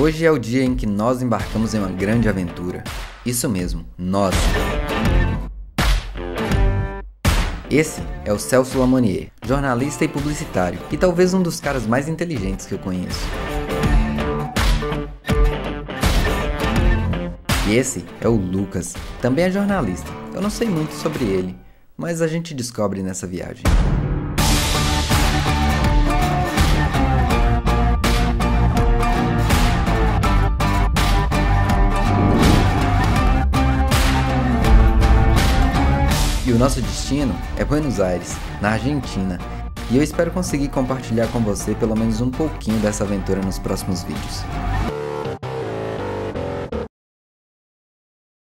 Hoje é o dia em que nós embarcamos em uma grande aventura. Isso mesmo, nós. Esse é o Celso Lamonier, jornalista e publicitário, e talvez um dos caras mais inteligentes que eu conheço. E esse é o Lucas, também é jornalista. Eu não sei muito sobre ele, mas a gente descobre nessa viagem. E o nosso destino é Buenos Aires, na Argentina, e eu espero conseguir compartilhar com você pelo menos um pouquinho dessa aventura nos próximos vídeos.